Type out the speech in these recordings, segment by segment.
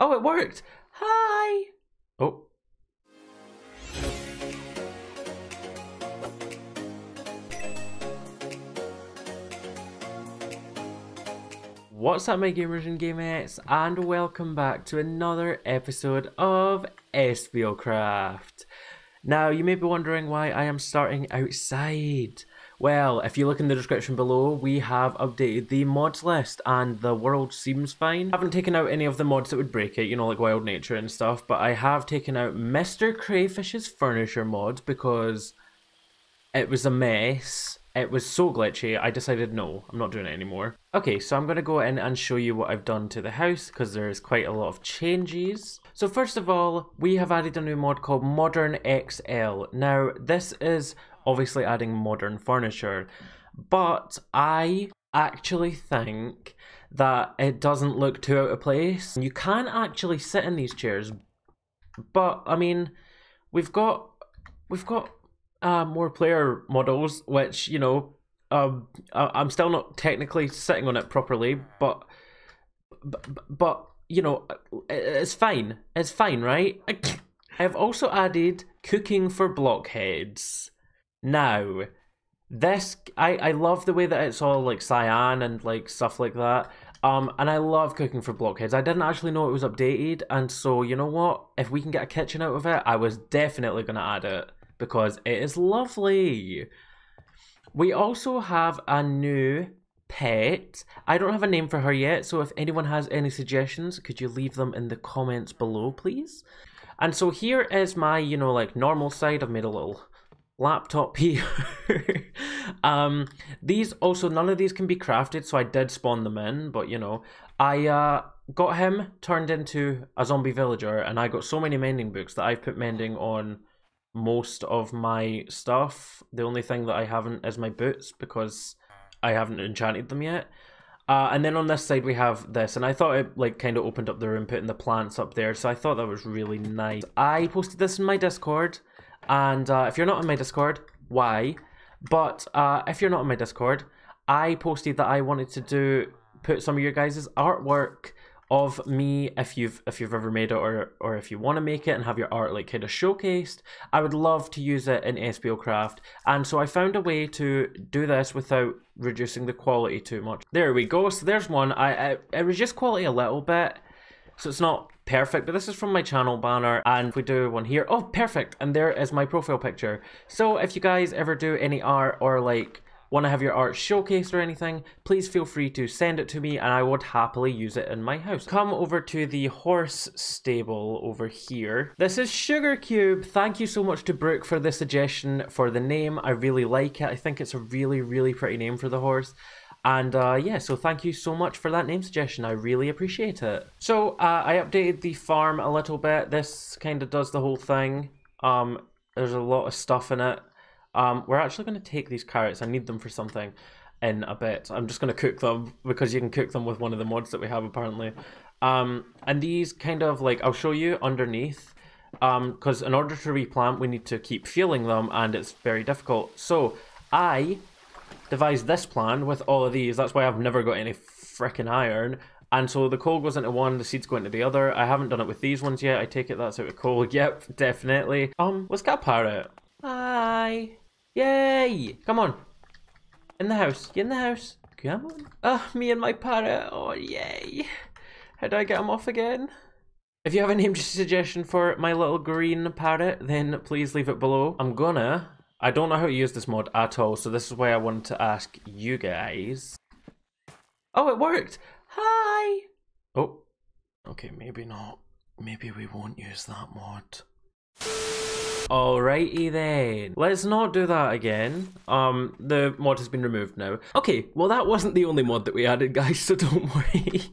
Oh, it worked! Hi! Oh. What's up my gamers and gamettes and welcome back to another episode of Espialcraft. Now you may be wondering why I am starting outside. Well, if you look in the description below, we have updated the mods list and the world seems fine. I haven't taken out any of the mods that would break it, you know, like Wild Nature and stuff, but I have taken out Mr. Crayfish's furniture mod because it was a mess. It was so glitchy, I decided no, I'm not doing it anymore. Okay, so I'm going to go in and show you what I've done to the house because there's quite a lot of changes. So first of all, we have added a new mod called Modern XL. Now, this is obviously adding modern furniture. But I actually think that it doesn't look too out of place. You can actually sit in these chairs, but I mean, we've got we've got uh, more player models, which you know, um, I'm still not technically sitting on it properly, but but, but you know, it's fine. It's fine, right? I've also added cooking for blockheads. Now, this I I love the way that it's all like cyan and like stuff like that. Um, and I love cooking for blockheads. I didn't actually know it was updated, and so you know what? If we can get a kitchen out of it, I was definitely gonna add it because it is lovely. We also have a new pet. I don't have a name for her yet, so if anyone has any suggestions, could you leave them in the comments below, please? And so here is my, you know, like normal side. I've made a little laptop here. um, these also none of these can be crafted, so I did spawn them in. But you know, I uh, got him turned into a zombie villager, and I got so many mending books that I've put mending on most of my stuff. The only thing that I haven't is my boots because I haven't enchanted them yet. Uh, and then on this side we have this, and I thought it like kind of opened up the room, putting the plants up there. So I thought that was really nice. I posted this in my Discord. And uh, if you're not on my Discord, why? But uh, if you're not on my Discord, I posted that I wanted to do put some of your guys' artwork of me if you've if you've ever made it or or if you want to make it and have your art like kind of showcased. I would love to use it in Espialcraft and so i found a way to do this without reducing the quality too much. There we go. So there's one. I, I it reduced quality a little bit so it's not perfect, but this is from my channel banner, and we do one here. Oh, perfect! And there is my profile picture. So if you guys ever do any art or like want to have your art showcased or anything, please feel free to send it to me and I would happily use it in my house. Come over to the horse stable over here. This is Sugar Cube. Thank you so much to Brooke for the suggestion for the name. I really like it. I think it's a really, really pretty name for the horse. And uh, yeah, so thank you so much for that name suggestion. I really appreciate it. So uh, I updated the farm a little bit. This kind of does the whole thing. Um, there's a lot of stuff in it. Um, we're actually going to take these carrots. I need them for something in a bit. I'm just going to cook them because you can cook them with one of the mods that we have apparently. Um, and these kind of like, I'll show you underneath because um, in order to replant, we need to keep fueling them and it's very difficult. So I devised this plan with all of these. That's why I've never got any freaking iron. And so the coal goes into one, the seeds go into the other. I haven't done it with these ones yet. I take it that's out of coal. Yep, definitely. Um, let's get a parrot. Hi. Yay. Come on. In the house. You in the house? Come on. Ah, oh, me and my parrot. Oh, yay. How do I get him off again? If you have a name suggestion for my little green parrot, then please leave it below. I'm gonna I don't know how to use this mod at all, so this is why I wanted to ask you guys. Oh, it worked! Hi! Oh, okay, maybe not. Maybe we won't use that mod. Alrighty then. Let's not do that again. Um, the mod has been removed now. Okay, well that wasn't the only mod that we added, guys, so don't worry.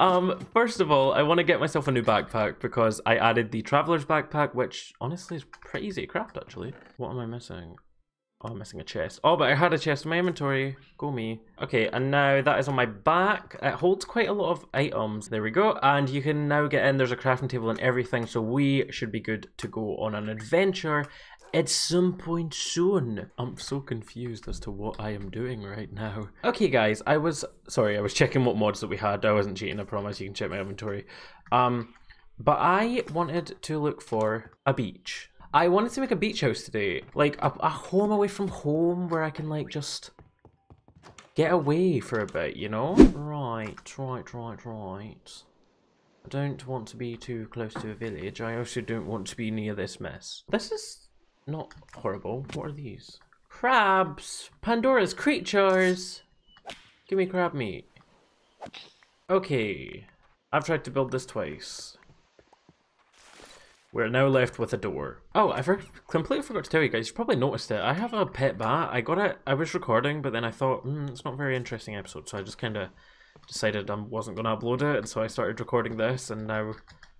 Um, first of all, I want to get myself a new backpack because I added the traveler's backpack, which honestly is pretty easy to craft actually. What am I missing? Oh, I'm missing a chest. Oh, but I had a chest in my inventory. Go me. Okay, and now that is on my back. It holds quite a lot of items. There we go. And you can now get in. There's a crafting table and everything. So we should be good to go on an adventure at some point soon. I'm so confused as to what I am doing right now. Okay, guys, I was sorry, I was checking what mods that we had. I wasn't cheating, I promise. You can check my inventory. Um, but I wanted to look for a beach. I wanted to make a beach house today, like a, a home away from home where I can like just get away for a bit, you know? Right, right, right, right. I don't want to be too close to a village. I also don't want to be near this mess. This is not horrible. What are these? Crabs! Pandora's creatures! Give me crab meat. Okay. I've tried to build this twice. We're now left with a door. Oh, I completely forgot to tell you guys. You probably noticed it. I have a pet bat. I got it. I was recording, but then I thought, mm, it's not a very interesting episode, so I just kind of decided I wasn't going to upload it, and so I started recording this, and now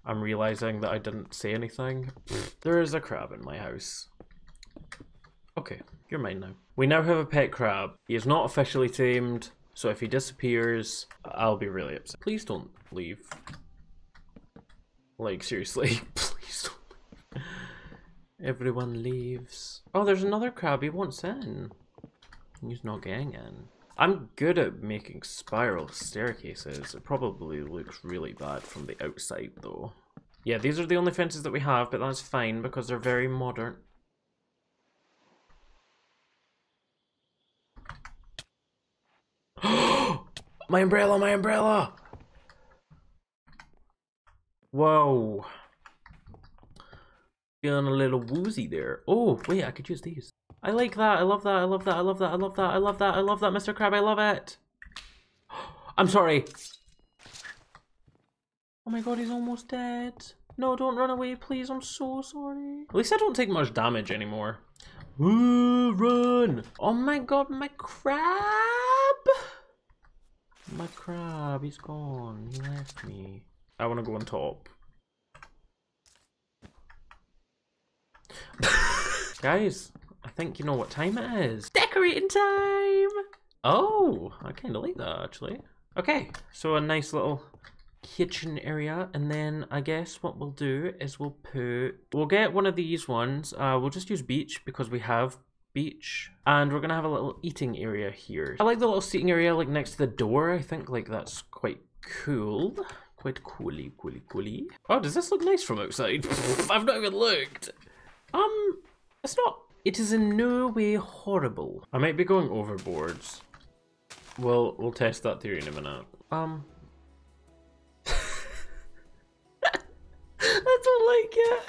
I'm realizing that I didn't say anything. there is a crab in my house. Okay, you're mine now. We now have a pet crab. He is not officially tamed, so if he disappears, I'll be really upset. Please don't leave. Like, seriously, please don't leave. Everyone leaves. Oh, there's another crab he wants in. He's not getting in. I'm good at making spiral staircases. It probably looks really bad from the outside though. Yeah, these are the only fences that we have, but that's fine because they're very modern. my umbrella, my umbrella! Whoa. Feeling a little woozy there. Oh, wait, I could use these. I like that. I love that. I love that. I love that. I love that. I love that. I love that, Mr. Crab. I love it. I'm sorry. Oh my god, he's almost dead. No, don't run away, please. I'm so sorry. At least I don't take much damage anymore. Ooh, run! Oh my god, my crab! My crab, he's gone. He left me. I want to go on top. Guys, I think you know what time it is. Decorating time! Oh, I kind of like that actually. Okay, so a nice little kitchen area and then I guess what we'll do is we'll put we'll get one of these ones uh we'll just use beach because we have beach and we're gonna have a little eating area here I like the little seating area like next to the door I think like that's quite cool quite cooly cooly cooly oh does this look nice from outside I've not even looked um it's not it is in no way horrible. I might be going overboards. Well, we'll test that theory in a minute. Um. I don't like it.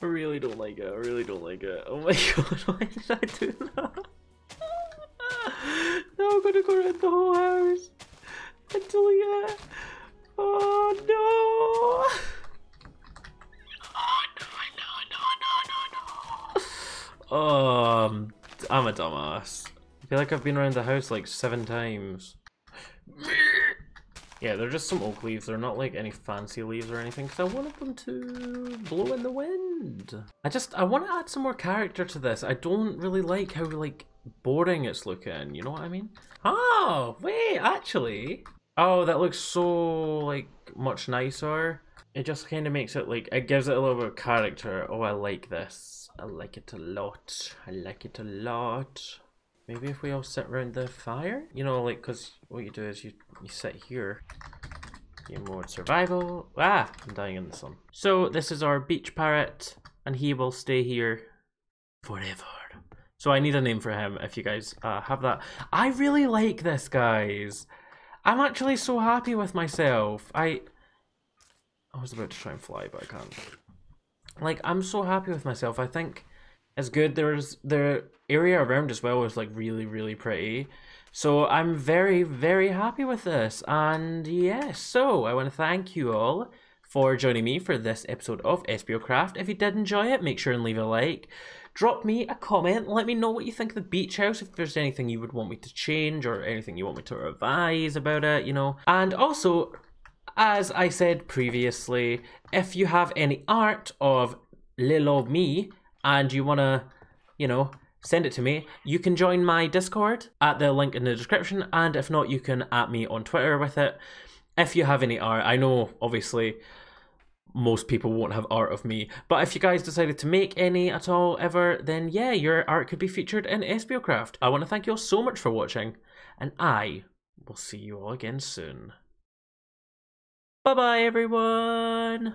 I really don't like it. I really don't like it. Oh my god, why did I do that? now I'm gonna go around the whole house and delete it. Oh no! Um, I'm a dumbass. I feel like I've been around the house like seven times. Yeah, they're just some oak leaves. They're not like any fancy leaves or anything because I wanted them to blow in the wind. I just, I want to add some more character to this. I don't really like how like boring it's looking. You know what I mean? Oh, wait, actually. Oh, that looks so like much nicer. It just kind of makes it like, it gives it a little bit of character. Oh, I like this. I like it a lot. I like it a lot. Maybe if we all sit around the fire? You know, like, because what you do is you, you sit here. You mode survival. Ah, I'm dying in the sun. So this is our beach parrot, and he will stay here forever. So I need a name for him if you guys uh, have that. I really like this, guys. I'm actually so happy with myself. I I was about to try and fly, but I can't like I'm so happy with myself. I think it's good. There's the area around as well is like really really pretty. So I'm very very happy with this. And yes, so I want to thank you all for joining me for this episode of Espialcraft. If you did enjoy it, make sure and leave a like. Drop me a comment. Let me know what you think of the beach house. If there's anything you would want me to change or anything you want me to revise about it, you know. And also as I said previously, if you have any art of little me and you want to, you know, send it to me, you can join my Discord at the link in the description. And if not, you can at me on Twitter with it. If you have any art, I know obviously most people won't have art of me. But if you guys decided to make any at all ever, then yeah, your art could be featured in Espialcraft. I want to thank you all so much for watching, and I will see you all again soon. Bye-bye, everyone.